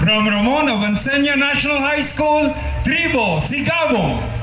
From Ramon of Ensenya National High School, Tribo Sigabo.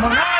Come.